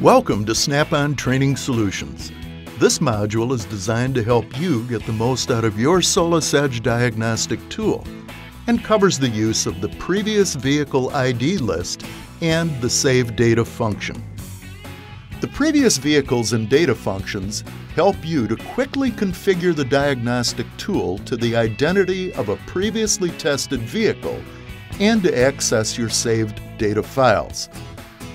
Welcome to Snap-on Training Solutions. This module is designed to help you get the most out of your Solus Edge diagnostic tool and covers the use of the previous vehicle ID list and the Save Data function. The previous vehicles and data functions help you to quickly configure the diagnostic tool to the identity of a previously tested vehicle and to access your saved data files.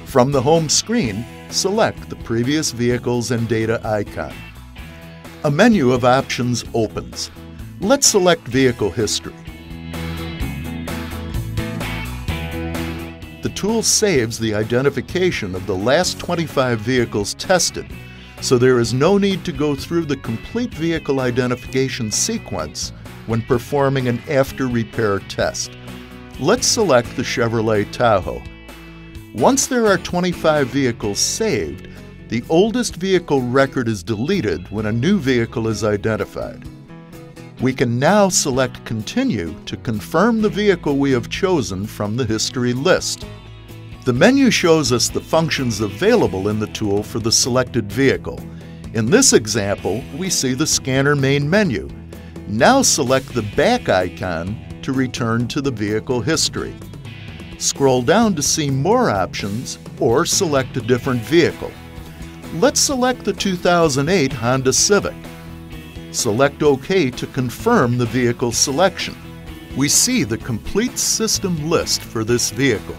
From the home screen, select the previous vehicles and data icon. A menu of options opens. Let's select Vehicle History. The tool saves the identification of the last 25 vehicles tested, so there is no need to go through the complete vehicle identification sequence when performing an after repair test. Let's select the Chevrolet Tahoe. Once there are 25 vehicles saved, the oldest vehicle record is deleted when a new vehicle is identified. We can now select Continue to confirm the vehicle we have chosen from the history list. The menu shows us the functions available in the tool for the selected vehicle. In this example, we see the scanner main menu. Now select the back icon to return to the vehicle history. Scroll down to see more options or select a different vehicle. Let's select the 2008 Honda Civic. Select OK to confirm the vehicle selection. We see the complete system list for this vehicle.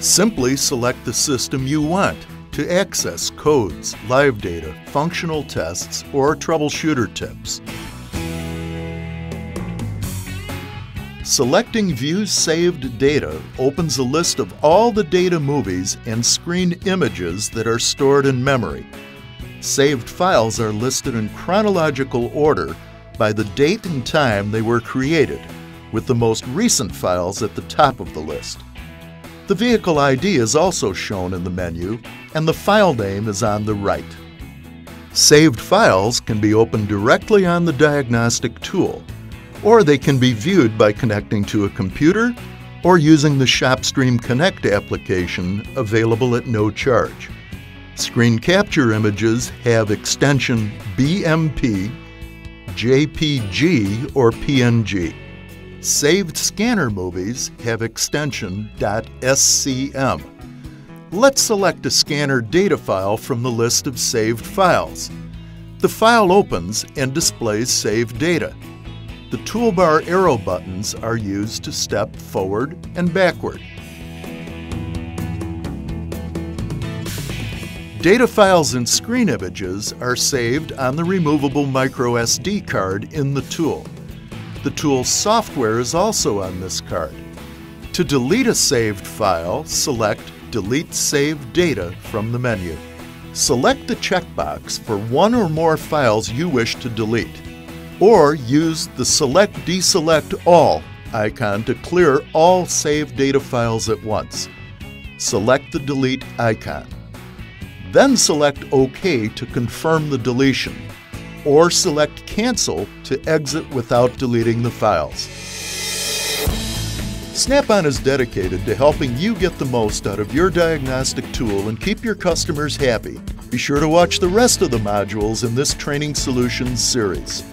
Simply select the system you want to access codes, live data, functional tests, or troubleshooter tips. Selecting View Saved Data opens a list of all the data movies and screen images that are stored in memory. Saved files are listed in chronological order by the date and time they were created, with the most recent files at the top of the list. The vehicle ID is also shown in the menu, and the file name is on the right. Saved files can be opened directly on the diagnostic tool or they can be viewed by connecting to a computer or using the ShopStream Connect application available at no charge. Screen capture images have extension BMP, JPG, or PNG. Saved scanner movies have extension .scm. Let's select a scanner data file from the list of saved files. The file opens and displays saved data. The toolbar arrow buttons are used to step forward and backward. Data files and screen images are saved on the removable microSD card in the tool. The tool's software is also on this card. To delete a saved file, select Delete Saved Data from the menu. Select the checkbox for one or more files you wish to delete or use the Select Deselect All icon to clear all saved data files at once. Select the Delete icon. Then select OK to confirm the deletion, or select Cancel to exit without deleting the files. Snap-on is dedicated to helping you get the most out of your diagnostic tool and keep your customers happy. Be sure to watch the rest of the modules in this Training Solutions series.